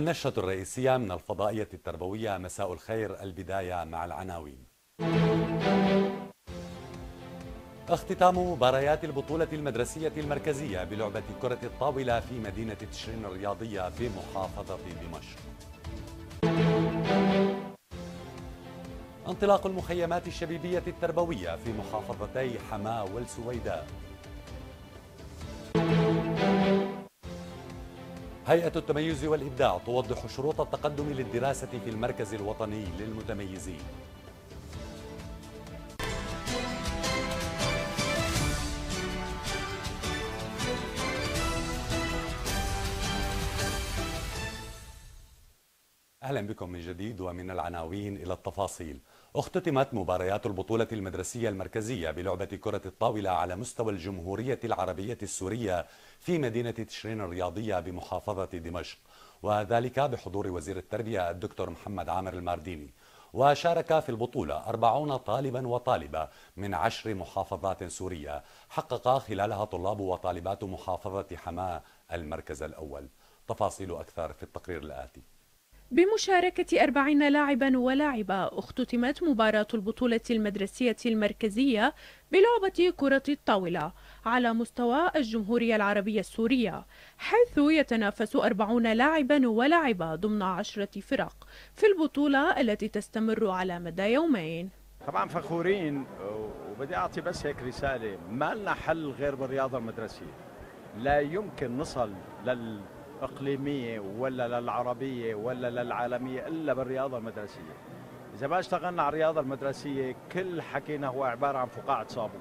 النشرة الرئيسية من الفضائية التربوية مساء الخير البداية مع العناوين. اختتام مباريات البطولة المدرسية المركزية بلعبة كرة الطاولة في مدينة تشرين الرياضية بمحافظة دمشق. انطلاق المخيمات الشبيبية التربوية في محافظتي حماة والسويداء. هيئة التميز والإبداع توضح شروط التقدم للدراسة في المركز الوطني للمتميزين. أهلا بكم من جديد ومن العناوين إلى التفاصيل. اختتمت مباريات البطولة المدرسية المركزية بلعبة كرة الطاولة على مستوى الجمهورية العربية السورية في مدينة تشرين الرياضية بمحافظة دمشق وذلك بحضور وزير التربية الدكتور محمد عامر المارديني. وشارك في البطولة أربعون طالبا وطالبة من عشر محافظات سورية حقق خلالها طلاب وطالبات محافظة حماة المركز الأول. تفاصيل أكثر في التقرير الآتي. بمشاركة أربعين لاعبا ولاعبة اختتمت مباراة البطولة المدرسية المركزية بلعبة كرة الطاولة على مستوى الجمهورية العربية السورية حيث يتنافس أربعون لاعبا ولاعبة ضمن عشرة فرق في البطولة التي تستمر على مدى يومين. طبعا فخورين وبدي أعطي بس هيك رسالة. ما لنا حل غير بالرياضة المدرسية. لا يمكن نصل لل اقليميه ولا للعربية ولا للعالمية إلا بالرياضة المدرسية. إذا ما اشتغلنا على الرياضة المدرسية كل حكينا هو عبارة عن فقاعة صابون.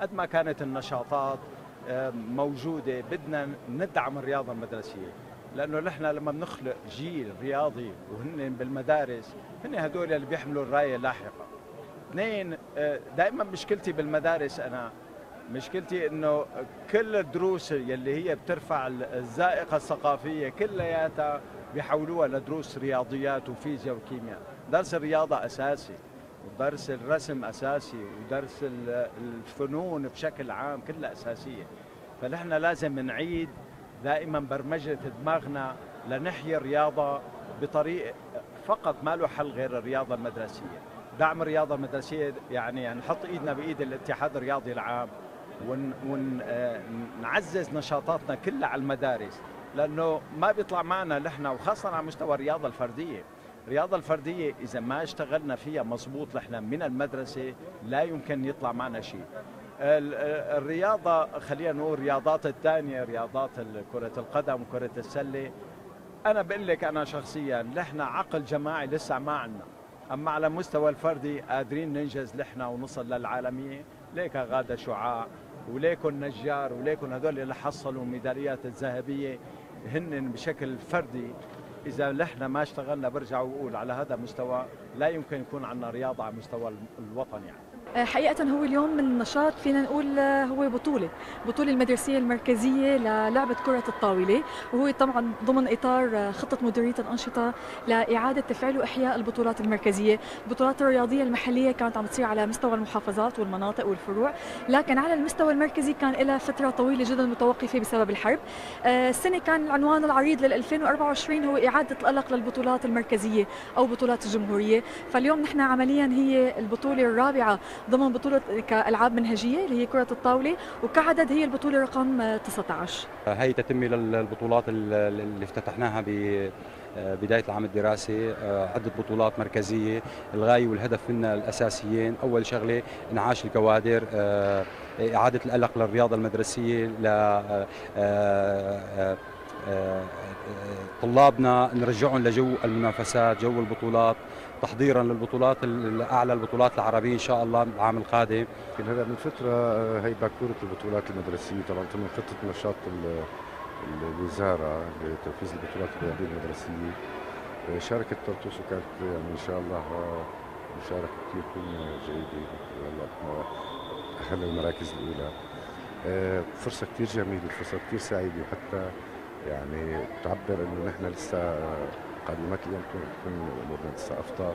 قد ما كانت النشاطات موجودة بدنا ندعم الرياضة المدرسية. لأنه نحن لما بنخلق جيل رياضي وهن بالمدارس هن هدول اللي بيحملوا الراية لاحقا اثنين آه، دائما مشكلتي بالمدارس أنا مشكلتي إنه كل الدروس يلي هي بترفع الذائقه الثقافية كلياتها بيحولوها لدروس رياضيات وفيزياء وكيمياء. درس الرياضة أساسي ودرس الرسم أساسي ودرس الفنون بشكل عام كلها أساسية. فنحن لازم نعيد دائما برمجة دماغنا لنحيي الرياضة بطريق فقط ما له حل غير الرياضة المدرسية. دعم الرياضة المدرسية يعني نحط إيدنا بإيد الاتحاد الرياضي العام. ونعزز آه، نشاطاتنا كلها على المدارس لأنه ما بيطلع معنا نحن وخاصة على مستوى الرياضة الفردية. الرياضة الفردية إذا ما اشتغلنا فيها مضبوط نحن من المدرسة لا يمكن يطلع معنا شيء. الرياضة خلينا نقول الرياضات الثانية رياضات كرة القدم وكرة السلة. أنا بقول لك أنا شخصيا نحن عقل جماعي لسه ما عندنا. أما على مستوى الفردي قادرين ننجز نحن ونصل للعالمية ليك غادة شعاع. وليكن نجار وليكن هذول اللي حصلوا ميداليات الذهبية هن بشكل فردي إذا نحن ما اشتغلنا برجع وأقول على هذا المستوى لا يمكن يكون عندنا رياضة على مستوى الوطن يعني. آه، حقيقة هو اليوم من نشاط فينا نقول آه، هو بطولة. بطولة المدرسية المركزية للعبة كرة الطاولة. وهو طبعا ضمن إطار آه، خطة مديرية الأنشطة لإعادة تفعيل وإحياء البطولات المركزية. البطولات الرياضية المحلية كانت عم تصير على مستوى المحافظات والمناطق والفروع. لكن على المستوى المركزي كان لها فترة طويلة جدا متوقفة بسبب الحرب. السنة كان العنوان العريض لل 2024 هو إعادة القلق للبطولات المركزية أو بطولات الجمهورية. فاليوم نحن عمليا هي البطولة الرابعة ضمن بطولة كألعاب منهجية اللي هي كرة الطاولة وكعدد هي البطولة رقم 19 هي تتمة للبطولات اللي افتتحناها ب بداية العام الدراسي. عدة بطولات مركزية. الغاية والهدف منها الأساسيين. أول شغلة انعاش الكوادر. إعادة القلق للرياضة المدرسية ل طلابنا نرجعهم لجو المنافسات جو البطولات تحضيرا للبطولات الأعلى البطولات العربية إن شاء الله العام القادم. هلا من فترة آه، هي باكوره البطولات المدرسية طبعا ضمن خطة نشاط الوزارة لتنفيذ البطولات الرياضية المدرسية. آه، شاركت طرطوس وكانت يعني إن شاء الله آه، مشاركة كثير جيدة. اخذنا المراكز الأولى. فرصة كثير جميلة فرصة كثير سعيدة وحتى يعني تعبر إنه نحن لسه قادمات اليوم تكون أمورنا لسه افضل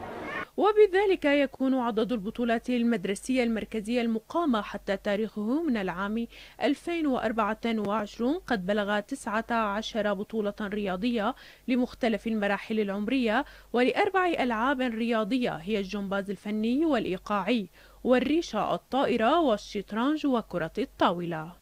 وبذلك يكون عدد البطولات المدرسية المركزية المقامة حتى تاريخه من العام 2024 قد بلغ 19 بطولة رياضية لمختلف المراحل العمرية ولأربع ألعاب رياضية هي الجمباز الفني والإيقاعي والريشة الطائرة والشطرنج وكرة الطاولة.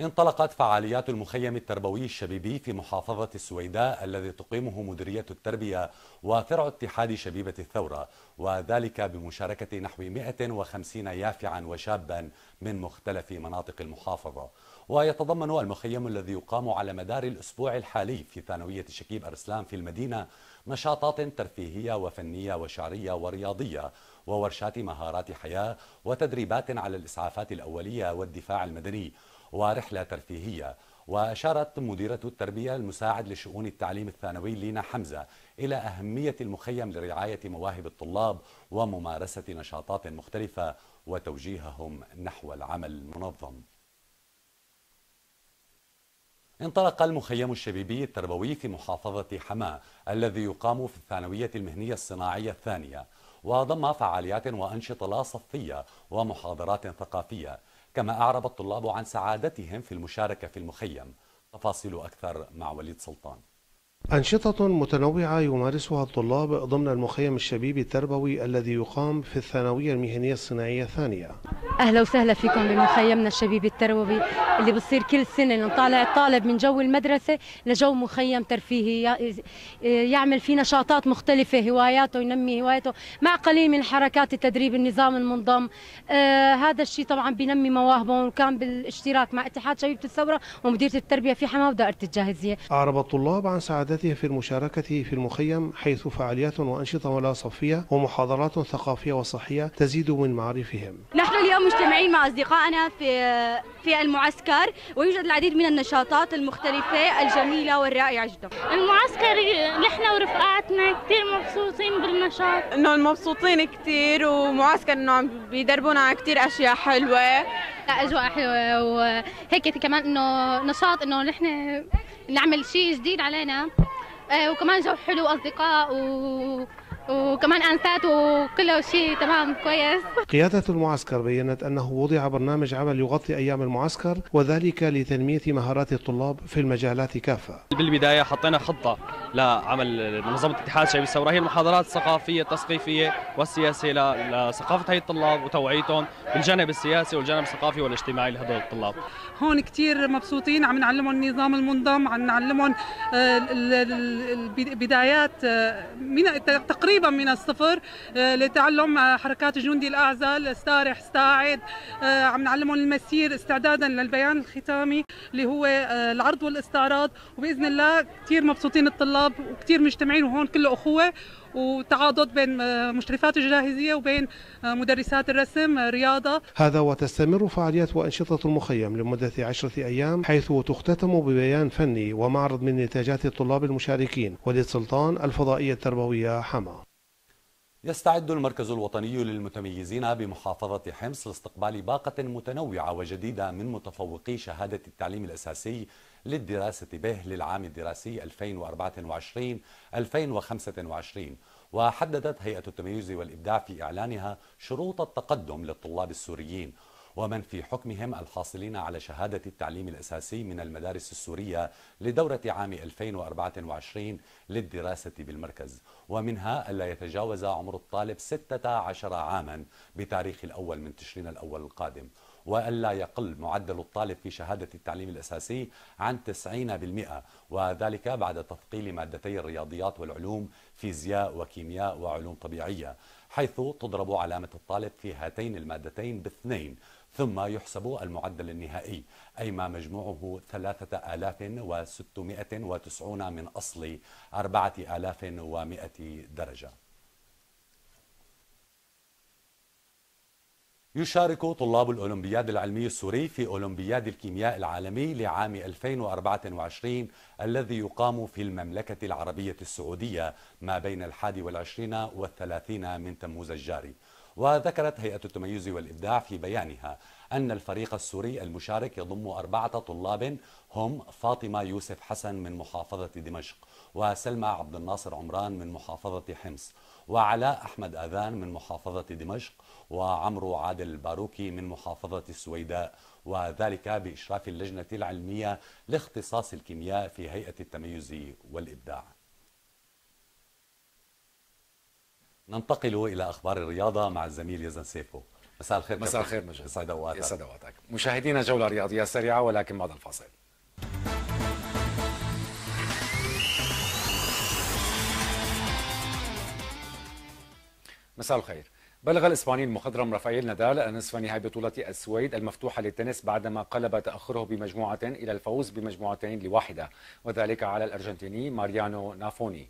انطلقت فعاليات المخيم التربوي الشبيبي في محافظة السويداء الذي تقيمه مديرية التربية وفرع اتحاد شبيبة الثورة وذلك بمشاركة نحو 150 يافعا وشابا من مختلف مناطق المحافظة. ويتضمن المخيم الذي يقام على مدار الأسبوع الحالي في ثانوية شكيب أرسلان في المدينة نشاطات ترفيهية وفنية وشعرية ورياضية وورشات مهارات حياة وتدريبات على الإسعافات الأولية والدفاع المدني. ورحلة ترفيهية. وأشارت مديرة التربية المساعد لشؤون التعليم الثانوي لينا حمزة إلى أهمية المخيم لرعاية مواهب الطلاب وممارسة نشاطات مختلفة وتوجيههم نحو العمل المنظم. انطلق المخيم الشبيبي التربوي في محافظة حماة الذي يقام في الثانوية المهنية الصناعية الثانية وضم فعاليات وأنشطة لا صفية ومحاضرات ثقافية. كما أعرب الطلاب عن سعادتهم في المشاركة في المخيم. تفاصيل أكثر مع وليد سلطان. أنشطة متنوعة يمارسها الطلاب ضمن المخيم الشبيبي التربوي الذي يقام في الثانوية المهنية الصناعية الثانية. أهلا وسهلا فيكم بمخيمنا الشبيبي التربوي اللي بصير كل سنة نطالع الطالب من جو المدرسة لجو مخيم ترفيهي. يعمل فيه نشاطات مختلفة هواياته ينمي هواياته مع قليل من حركات التدريب النظام المنضم. آه هذا الشيء طبعا بينمي مواهبهم وكان بالاشتراك مع اتحاد شبيبة الثورة ومديرية التربية في حماه ودائره الجاهزية. أعرب الطلاب عن سعادته في المشاركة في المخيم حيث فعاليات وأنشطة ولا صفية ومحاضرات ثقافية وصحية تزيد من معارفهم نحن اليوم مجتمعين مع أصدقائنا في في المعسكر ويوجد العديد من النشاطات المختلفة الجميلة والرائعة جدا. المعسكر نحن ورفقاتنا كثير مبسوطين بالنشاط. انه مبسوطين كثير ومعسكر إنه عم بيدربونا على كثير أشياء حلوة. لا أجواء حلوة وهيك كمان إنه نشاط إنه نحن نعمل شيء جديد علينا. وكمان جو حلو أصدقاء و وكمان انسات وكله شيء تمام كويس. قيادة المعسكر بينت أنه وضع برنامج عمل يغطي أيام المعسكر وذلك لتنمية مهارات الطلاب في المجالات كافة. بالبداية حطينا خطة لعمل منظمة اتحاد شباب الثورة هي المحاضرات الثقافية التثقيفية والسياسية لثقافة هاي الطلاب وتوعيتهم بالجانب السياسي والجانب الثقافي والاجتماعي لهدول الطلاب. هون كثير مبسوطين عم نعلمهم النظام المنظم عم نعلمهم بدايات من تقريبا من الصفر لتعلم حركات جندي الاعزل استارح استاعد عم نعلمهم المسير استعدادا للبيان الختامي اللي هو العرض والاستعراض. وبإذن الله كثير مبسوطين الطلاب وكثير مجتمعين وهون كله أخوة وتعاضد بين مشرفات الجاهزية وبين مدرسات الرسم رياضة. هذا وتستمر فعاليات وأنشطة المخيم لمدة عشرة أيام حيث تختتم ببيان فني ومعرض من نتاجات الطلاب المشاركين وليد سلطان الفضائية التربوية حما. يستعد المركز الوطني للمتميزين بمحافظة حمص لاستقبال باقة متنوعة وجديدة من متفوقي شهادة التعليم الأساسي للدراسة به للعام الدراسي 2024-2025 وحددت هيئة التميز والإبداع في إعلانها شروط التقدم للطلاب السوريين. ومن في حكمهم الحاصلين على شهادة التعليم الأساسي من المدارس السورية لدورة عام 2024 للدراسة بالمركز. ومنها ألا يتجاوز عمر الطالب 16 عاما بتاريخ الأول من تشرين الأول القادم. وألا يقل معدل الطالب في شهادة التعليم الأساسي عن 90% وذلك بعد تثقيل مادتي الرياضيات والعلوم فيزياء وكيمياء وعلوم طبيعية حيث تضرب علامة الطالب في هاتين المادتين باثنين ثم يحسب المعدل النهائي أي ما مجموعه 3690 من أصل 4100 درجة. يشارك طلاب الأولمبياد العلمي السوري في أولمبياد الكيمياء العالمي لعام 2024 الذي يقام في المملكة العربية السعودية ما بين الحادي والعشرين والثلاثين من تموز الجاري. وذكرت هيئة التميز والإبداع في بيانها أن الفريق السوري المشارك يضم أربعة طلاب هم فاطمة يوسف حسن من محافظة دمشق وسلمى عبد الناصر عمران من محافظة حمص وعلاء أحمد أذان من محافظة دمشق وعمرو عادل الباروكي من محافظة السويداء وذلك بإشراف اللجنة العلمية لاختصاص الكيمياء في هيئة التميز والإبداع. ننتقل إلى أخبار الرياضة مع الزميل يزن سيفو. مساء الخير مساء الخير مجد. يسعد أوقاتك. يسعد أوقاتك. مشاهدينا جولة رياضية سريعة ولكن بعد الفاصل. مساء الخير. بلغ الإسباني المخضرم رافائيل نادال نصف نهائي بطولة السويد المفتوحة للتنس بعدما قلب تأخره بمجموعة إلى الفوز بمجموعتين لواحدة وذلك على الأرجنتيني ماريانو نافوني.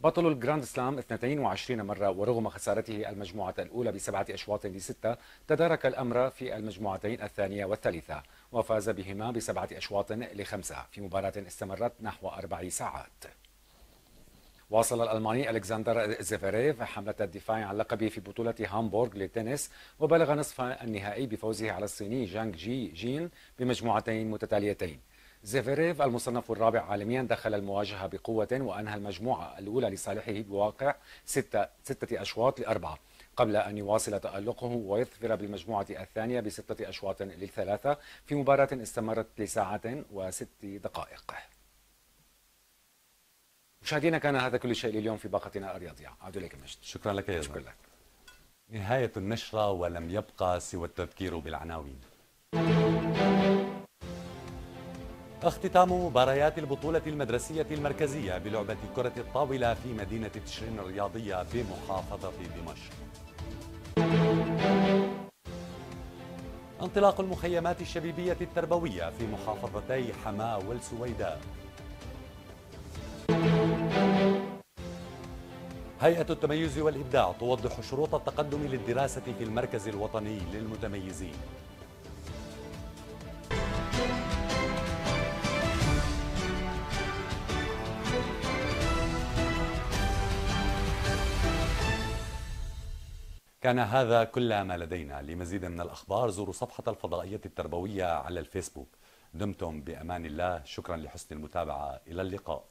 بطل الجراند سلام 22 مرة ورغم خسارته المجموعة الأولى بسبعة أشواط لستة تدارك الأمر في المجموعتين الثانية والثالثة وفاز بهما بسبعة أشواط لخمسة في مباراة استمرت نحو أربع ساعات. واصل الألماني ألكسندر زيفيريف حملة الدفاع عن لقبه في بطولة هامبورغ للتنس وبلغ نصف النهائي بفوزه على الصيني جانغ جي جين بمجموعتين متتاليتين. زيفيريف المصنف الرابع عالميا دخل المواجهة بقوة وأنهى المجموعة الأولى لصالحه بواقع ستة, ستة أشواط لأربعة. قبل أن يواصل تألقه ويظفر بالمجموعة الثانية بستة أشواط للثلاثة في مباراة استمرت لساعة وست دقائق. مشاهدينا كان هذا كل شيء لليوم في باقتنا الرياضية. عود إليك مجد. شكرا لك يا شكرا لك. نهاية النشرة ولم يبقى سوى التذكير بالعناوين. اختتام مباريات البطولة المدرسية المركزية بلعبة كرة الطاولة في مدينة تشرين الرياضية بمحافظة دمشق. انطلاق المخيمات الشبيبية التربوية في محافظتي حماة والسويداء. هيئة التميز والإبداع توضح شروط التقدم للدراسة في المركز الوطني للمتميزين. كان هذا كل ما لدينا. لمزيد من الأخبار زوروا صفحة الفضائية التربوية على الفيسبوك. دمتم بأمان الله. شكرا لحسن المتابعة. إلى اللقاء.